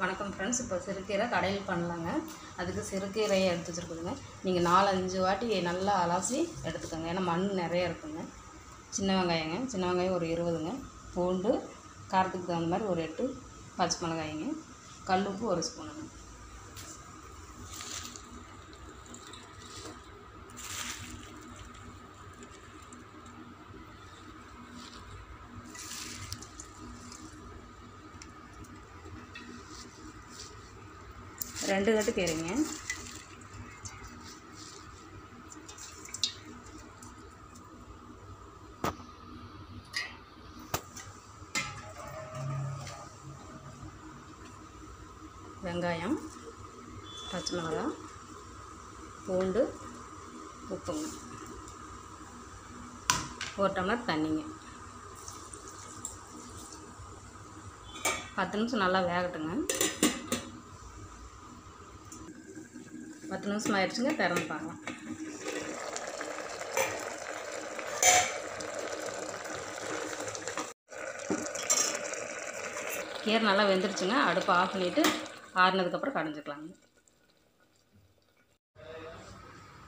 வணக்கம் ஃப்ரெண்ட்ஸ் இப்போ சிறுகீரை கடையில் பண்ணலாங்க. அதுக்கு சிறுகீரையை எடுத்து வச்சுருக்குதுங்க நீங்கள் நாலஞ்சு வாட்டி நல்லா அலசி எடுத்துக்கோங்க. ஏன்னா மண் நிறைய இருக்குங்க. சின்ன வெங்காயங்க. சின்ன வெங்காயம் ஒரு இருபதுங்க. பூண்டு காரத்துக்கு தகுந்த மாதிரி ஒரு எட்டு பச்சை மிளகாய்ங்க. கல் உப்பு ஒரு ஸ்பூனுங்க. ரெண்டு கட்டு கீரைங்க வெங்காயம் பச்சை மிளகாய் பூண்டு உப்புங்க. ஒரு டம்ளர் தண்ணிங்க. பத்து நிமிஷம் நல்லா வேகட்டுங்க. பத்து நிமிஷம் ஆயிடுச்சுங்க திறந்து பார்க்கலாம். கீரை நல்லா வெந்துருச்சுங்க அடுப்பு ஆஃப் பண்ணிவிட்டு ஆறுனதுக்கப்புறம் கடைஞ்சிக்கலாங்க.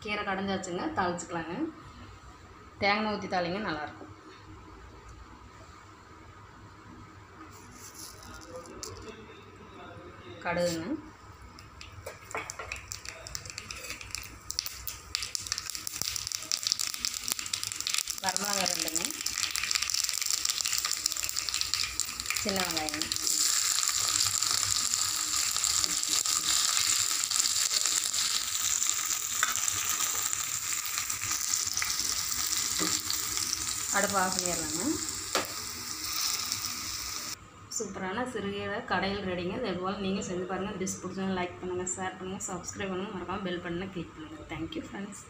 கீரை கடைஞ்சாச்சுங்க தாளிச்சுக்கலாங்க. தேங்காய் ஊற்றி தாளிங்க நல்லாயிருக்கும். கடுகுங்க. சின்ன வெங்காயம். அடுப்பு ஆஃப் பண்ணிடலாங்க. சூப்பரான சிறுகீரை கடையில் ரெடிங்க இதே போல் நீங்கள் செஞ்சு பாருங்கள் டிஷ் பிடிச்சவங்க லைக் பண்ணுங்கள் ஷேர் பண்ணுங்கள் சப்ஸ்கிரைப் பண்ணுங்கள் மறக்காமல் பெல் பண்ணுங்கள் கிளிக் பண்ணுங்கள் தேங்க்யூ ஃப்ரெண்ட்ஸ்